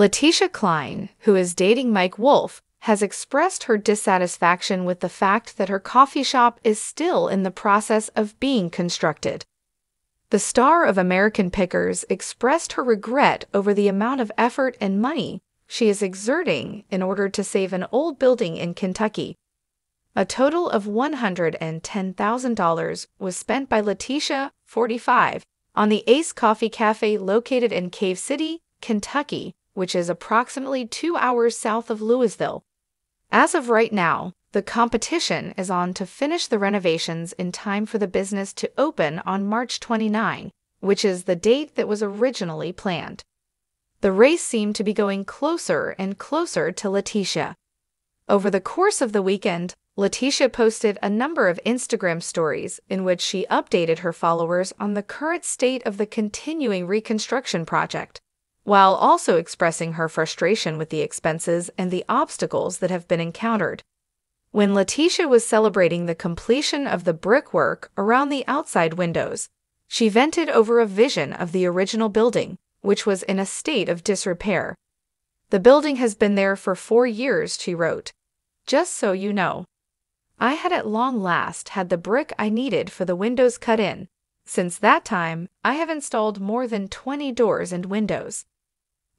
Leticia Cline, who is dating Mike Wolfe, has expressed her dissatisfaction with the fact that her coffee shop is still in the process of being constructed. The star of American Pickers expressed her regret over the amount of effort and money she is exerting in order to save an old building in Kentucky. A total of $110,000 was spent by Leticia, 45, on the Ace Coffee Cafe located in Cave City, Kentucky, which is approximately two hours south of Louisville. As of right now, the competition is on to finish the renovations in time for the business to open on March 29, which is the date that was originally planned. The race seemed to be going closer and closer to Leticia. Over the course of the weekend, Leticia posted a number of Instagram stories in which she updated her followers on the current state of the continuing reconstruction project, while also expressing her frustration with the expenses and the obstacles that have been encountered. When Leticia was celebrating the completion of the brickwork around the outside windows, she vented over a vision of the original building, which was in a state of disrepair. The building has been there for four years, she wrote. Just so you know. I had at long last had the brick I needed for the windows cut in. Since that time, I have installed more than 20 doors and windows.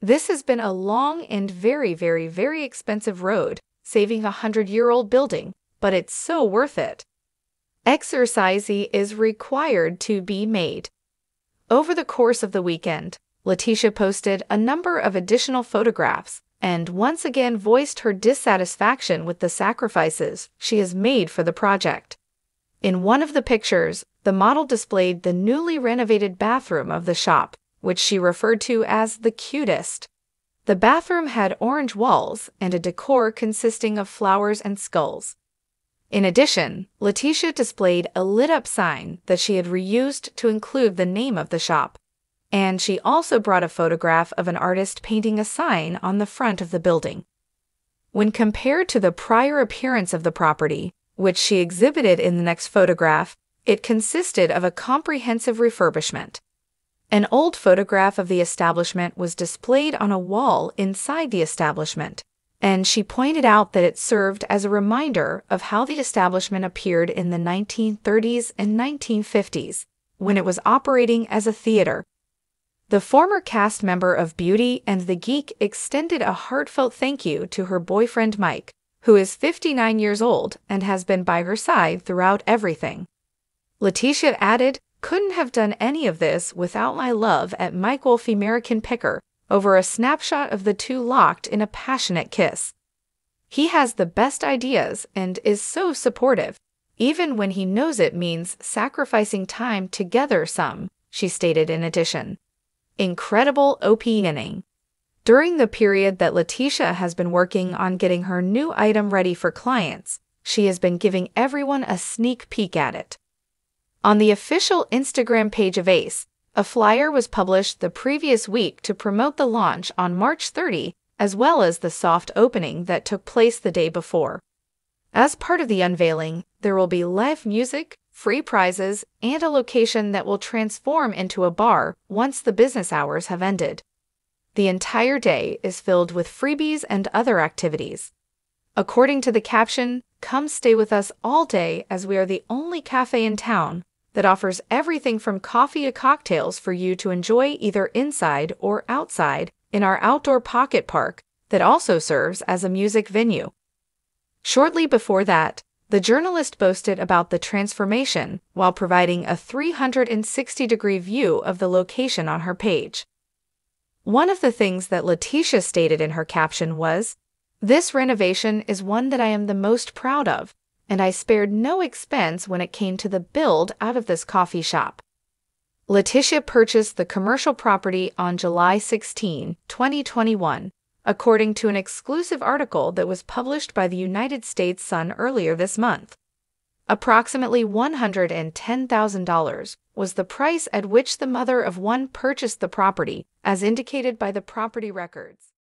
This has been a long and very, very, very expensive road, saving a hundred year old building, but it's so worth it. Exercise is required to be made. Over the course of the weekend, Leticia posted a number of additional photographs and once again voiced her dissatisfaction with the sacrifices she has made for the project. In one of the pictures, the model displayed the newly renovated bathroom of the shop, which she referred to as the cutest. The bathroom had orange walls and a decor consisting of flowers and skulls. In addition, Leticia displayed a lit up sign that she had reused to include the name of the shop and she also brought a photograph of an artist painting a sign on the front of the building. When compared to the prior appearance of the property, which she exhibited in the next photograph, it consisted of a comprehensive refurbishment. An old photograph of the establishment was displayed on a wall inside the establishment, and she pointed out that it served as a reminder of how the establishment appeared in the 1930s and 1950s, when it was operating as a theater the former cast member of Beauty and the Geek extended a heartfelt thank you to her boyfriend Mike, who is 59 years old and has been by her side throughout everything. Leticia added, Couldn't have done any of this without my love at Mike Wolfe American Picker over a snapshot of the two locked in a passionate kiss. He has the best ideas and is so supportive, even when he knows it means sacrificing time together some, she stated in addition incredible OP inning. During the period that Leticia has been working on getting her new item ready for clients, she has been giving everyone a sneak peek at it. On the official Instagram page of Ace, a flyer was published the previous week to promote the launch on March 30, as well as the soft opening that took place the day before. As part of the unveiling, there will be live music, free prizes, and a location that will transform into a bar once the business hours have ended. The entire day is filled with freebies and other activities. According to the caption, come stay with us all day as we are the only cafe in town that offers everything from coffee to cocktails for you to enjoy either inside or outside in our outdoor pocket park that also serves as a music venue. Shortly before that, the journalist boasted about the transformation while providing a 360 degree view of the location on her page. One of the things that Leticia stated in her caption was This renovation is one that I am the most proud of, and I spared no expense when it came to the build out of this coffee shop. Leticia purchased the commercial property on July 16, 2021, according to an exclusive article that was published by the United States Sun earlier this month. Approximately $110,000 was the price at which the mother of one purchased the property, as indicated by the property records.